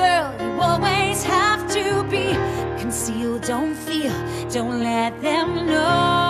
Girl you always have to be. Conceal, don't feel, don't let them know.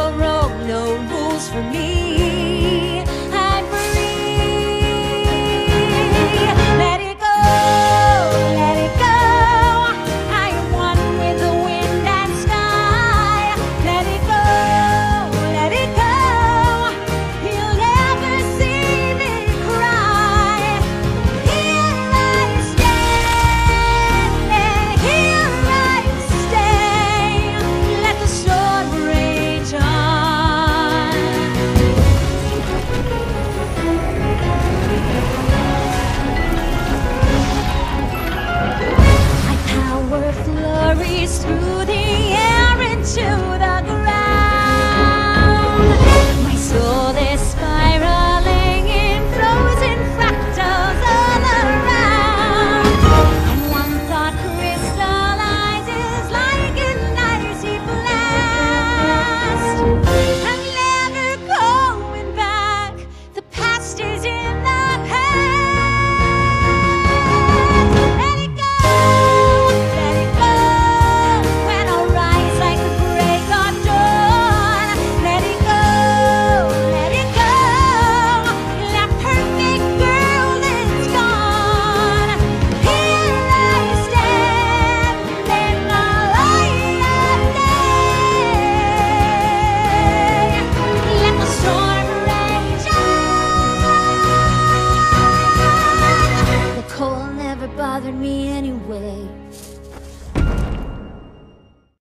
for me.